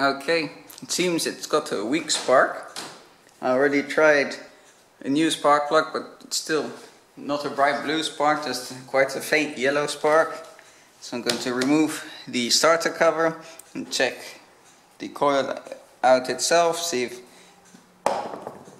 Okay, it seems it's got a weak spark. I already tried a new spark plug, but it's still not a bright blue spark, just quite a faint yellow spark. So I'm going to remove the starter cover and check the coil out itself, see if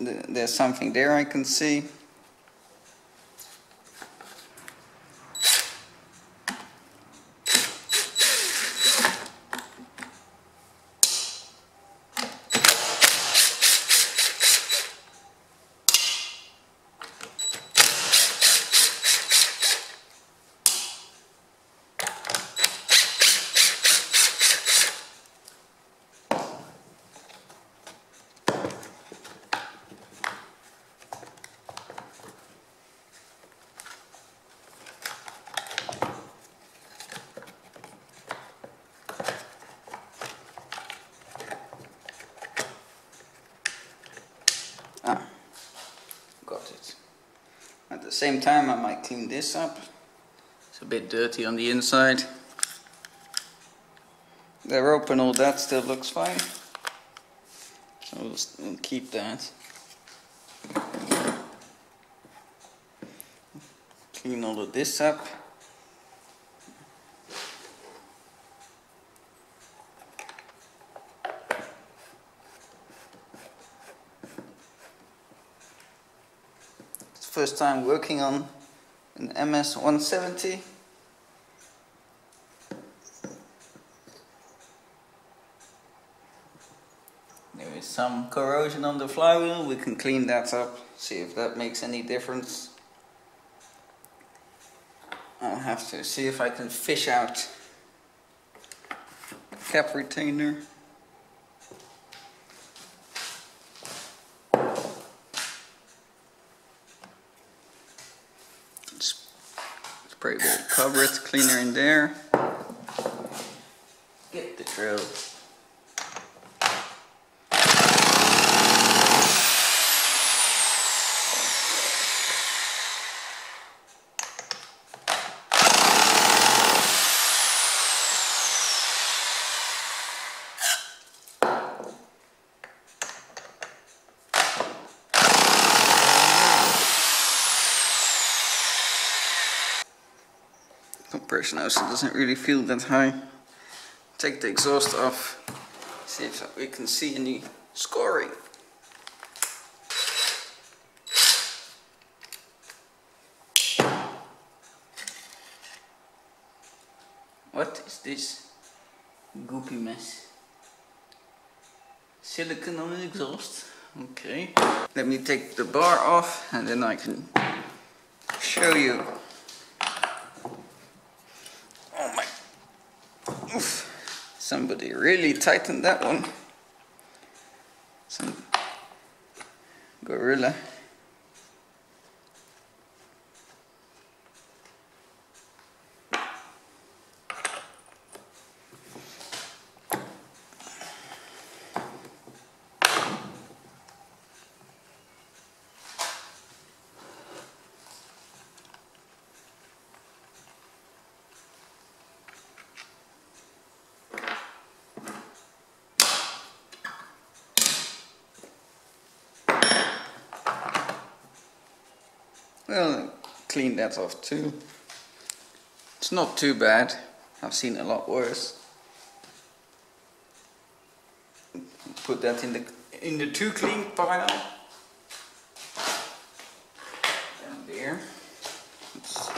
there's something there I can see. Ah, got it. At the same time I might clean this up. It's a bit dirty on the inside. The rope and all that still looks fine. So we'll, we'll keep that. Clean all of this up. First time working on an MS 170. There is some corrosion on the flywheel, we can clean that up, see if that makes any difference. I'll have to see if I can fish out cap retainer. Spray a bit of coverage cleaner in there. Get the drill. Compression it doesn't really feel that high. Take the exhaust off. See if we can see any scoring. What is this goopy mess? Silicon on the exhaust. Okay. Let me take the bar off and then I can show you. Somebody really tightened that one. Some gorilla. Well, clean that off too. It's not too bad. I've seen a lot worse. Put that in the in the too clean pile. Down there. Oops.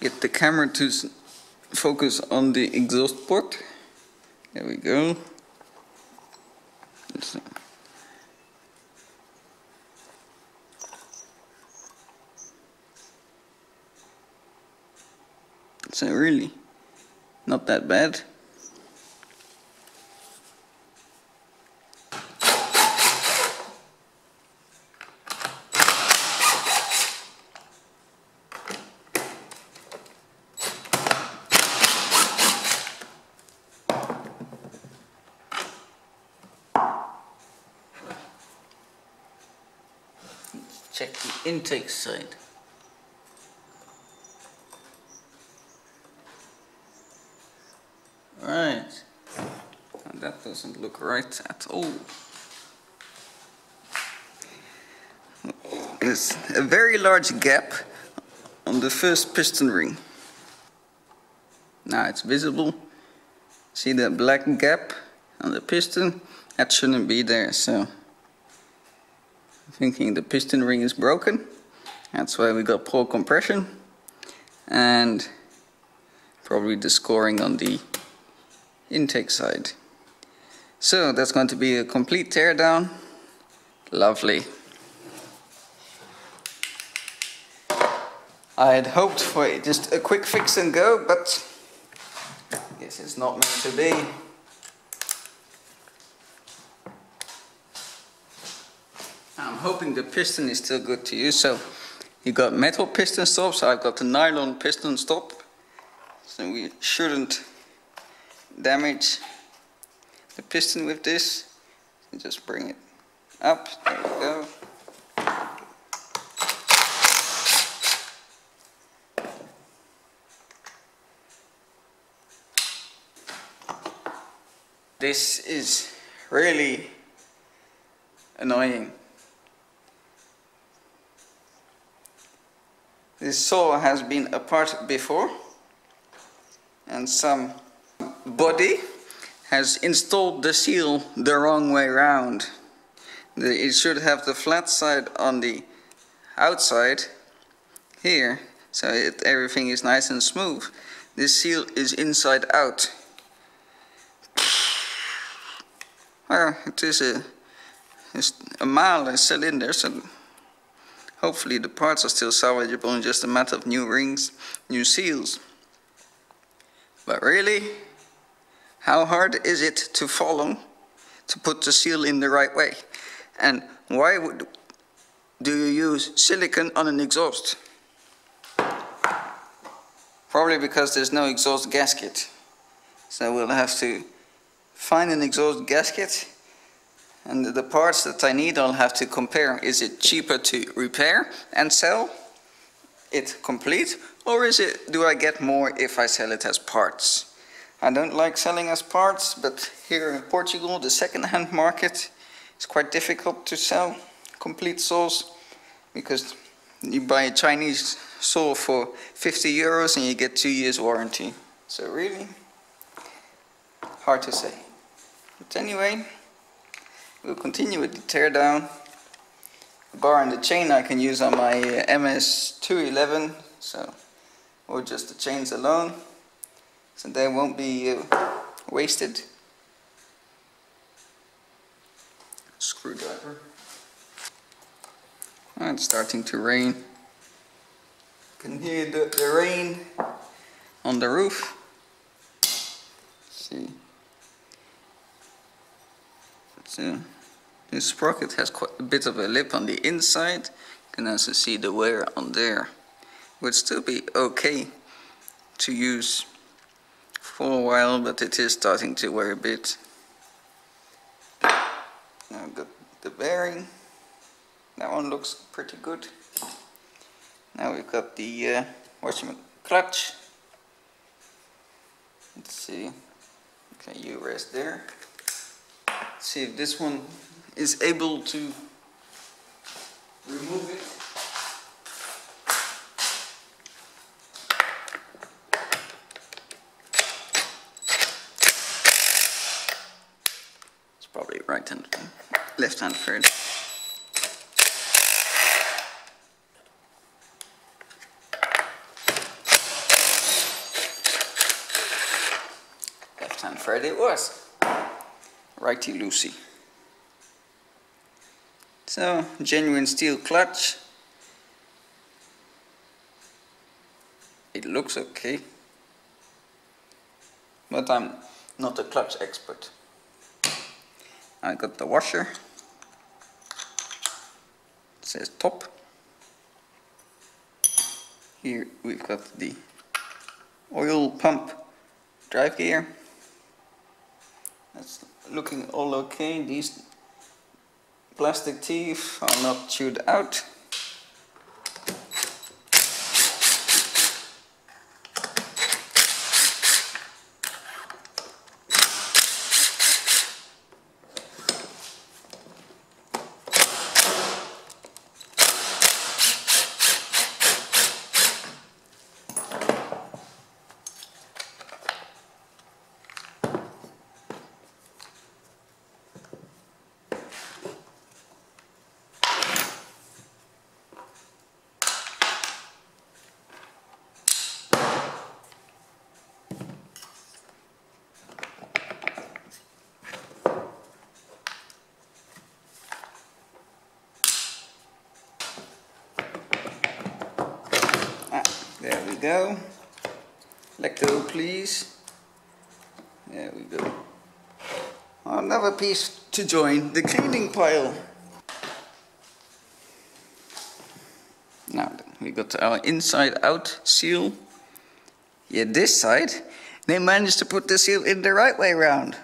Get the camera to focus on the exhaust port. There we go. It's, uh, So really, not that bad. Check the intake side. Right. And that doesn't look right at all. There's a very large gap on the first piston ring. Now it's visible. See that black gap on the piston? That shouldn't be there, so I'm thinking the piston ring is broken. That's why we got poor compression and probably the scoring on the intake side. So that's going to be a complete teardown. Lovely. I had hoped for just a quick fix and go, but I guess it's not meant to be. I'm hoping the piston is still good to use. So you've got metal piston stops, I've got the nylon piston stop. So we shouldn't damage the piston with this. and Just bring it up, there we go. This is really annoying. This saw has been apart before and some body has installed the seal the wrong way round. It should have the flat side on the outside here so it, everything is nice and smooth. This seal is inside out. Well, it is a, a Mahle cylinder, so hopefully the parts are still salvageable and just a matter of new rings, new seals. But really, how hard is it to follow, to put the seal in the right way? And why would, do you use silicon on an exhaust? Probably because there's no exhaust gasket. So we'll have to find an exhaust gasket and the parts that I need I'll have to compare. Is it cheaper to repair and sell it complete or is it do I get more if I sell it as parts? I don't like selling as parts but here in Portugal the second-hand market is quite difficult to sell complete saws because you buy a Chinese saw for 50 euros and you get two years warranty. So really hard to say. But anyway, we'll continue with the teardown. The bar and the chain I can use on my uh, MS211, so or just the chains alone, so they won't be uh, wasted. Screwdriver. Oh, it's starting to rain. You can hear the, the rain on the roof. Let's see. This sprocket has quite a bit of a lip on the inside. You can also see the wear on there. Would still be okay to use for a while, but it is starting to wear a bit. Now I've got the bearing. That one looks pretty good. Now we've got the uh, washing clutch. Let's see. Okay, you rest there see if this one is able to remove it. It's probably right hand, left hand first. Left hand thread it was righty loosey. So, genuine Stihl clutch. It looks okay. But I'm not a clutch expert. I got the washer. It says top. Here we've got the oil pump drive gear. That's looking all okay. These plastic teeth are not chewed out. There we go. Let go, please. There we go. Another piece to join the cleaning pile. Now we got our inside out seal. Yeah, this side, they managed to put the seal in the right way round.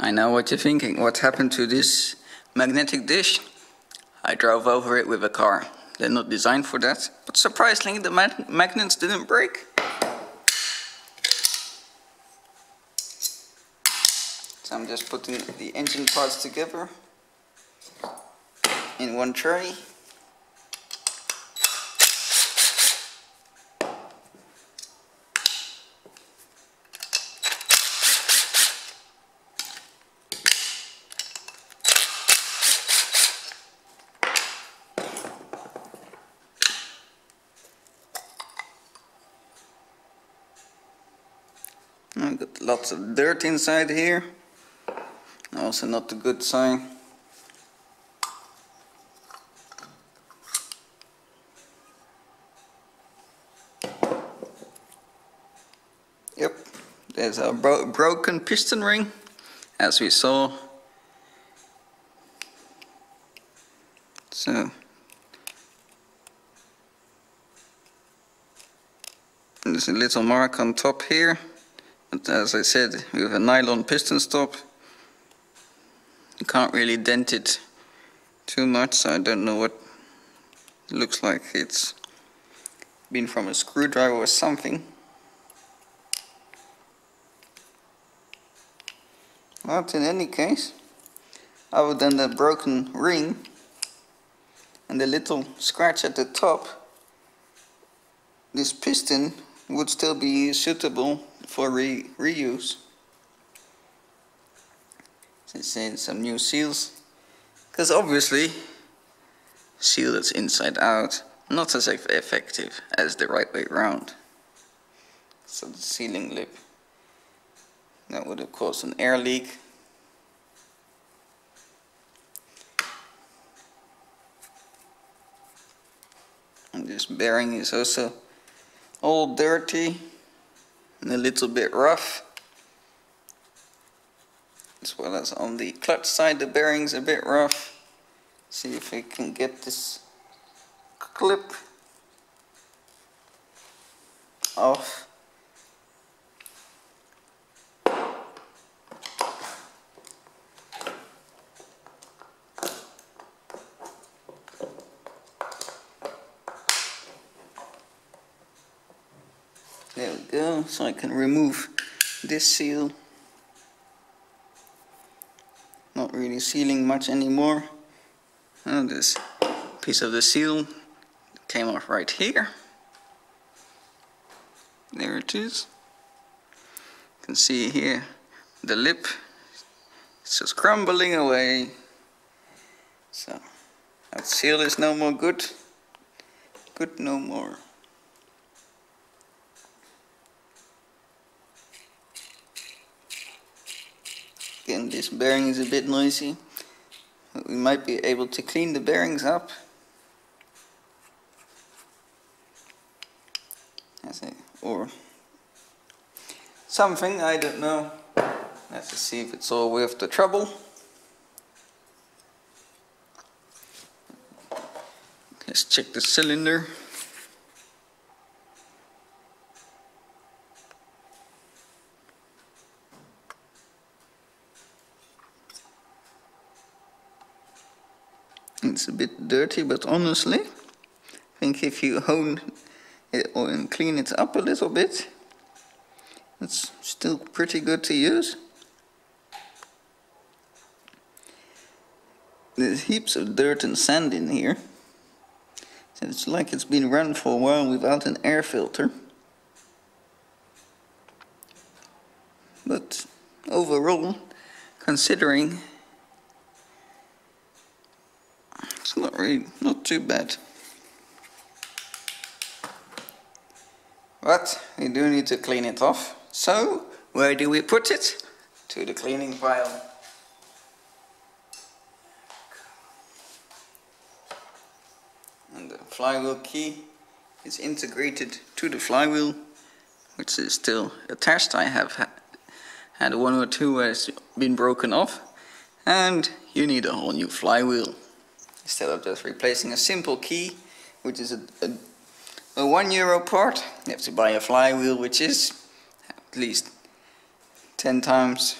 I know what you're thinking. What happened to this magnetic dish? I drove over it with a car. They're not designed for that. But surprisingly, the mag magnets didn't break. So I'm just putting the engine parts together in one tray. Got lots of dirt inside here. Also not a good sign. Yep, there's a bro broken piston ring, as we saw. So, there's a little mark on top here. As I said, with a nylon piston stop, you can't really dent it too much, so I don't know what it looks like. It's been from a screwdriver or something. But in any case, other than the broken ring and the little scratch at the top, this piston would still be suitable for re reuse. In some new seals, because obviously seal that's inside out, not as effective as the right way around. So the sealing lip, that would have caused an air leak. And this bearing is also all dirty and a little bit rough as well as on the clutch side the bearings a bit rough. See if we can get this clip off There so I can remove this seal. Not really sealing much anymore. And this piece of the seal came off right here. There it is. You can see here the lip. It's just crumbling away. So that seal is no more good. Good no more. Again, this bearing is a bit noisy. We might be able to clean the bearings up. Or something, I don't know. Let's see if it's all worth the trouble. Let's check the cylinder. It's a bit dirty, but honestly, I think if you hone it and clean it up a little bit, it's still pretty good to use. There's heaps of dirt and sand in here. And it's like it's been run for a while without an air filter. But overall, considering It's not too bad. But we do need to clean it off. So, where do we put it? To the cleaning pile. And the flywheel key is integrated to the flywheel, which is still attached. I have ha had one or two where it's been broken off, and you need a whole new flywheel. Instead of just replacing a simple key, which is a, a, a one euro part, you have to buy a flywheel, which is at least 10 times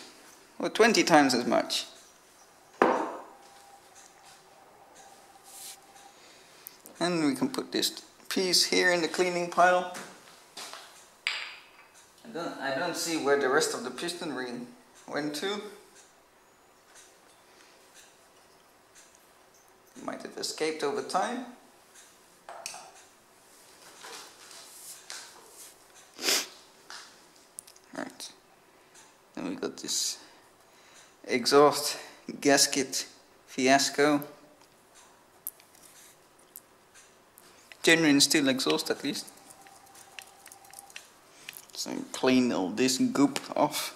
or 20 times as much. And we can put this piece here in the cleaning pile. I don't, I don't see where the rest of the piston ring went to. Might have escaped over time. Right. Then we got this exhaust gasket fiasco. genuine Stihl exhaust at least. So clean all this goop off.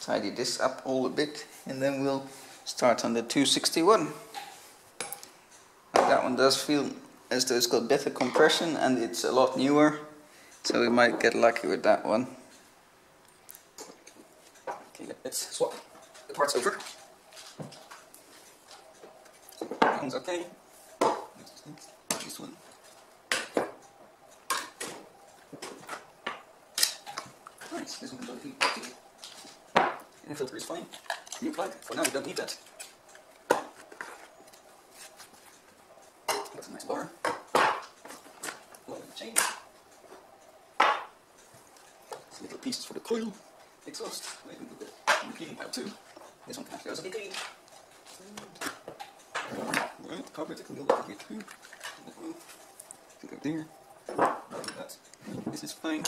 Tidy this up all a bit and then we'll start on the 261. That one does feel as though it's got better compression and it's a lot newer. So we might get lucky with that one. Okay, let's swap the parts over one's okay. This one. Nice, this one doesn't And filter is fine. New plug. For now we don't need that. That's a nice bar. Well, chain. Some little pieces for the coil. Exhaust. We put the cleaning pile too. This one kind of goes a bit clean. Right, carpet can go over here too. Can go there. That's, this is fine.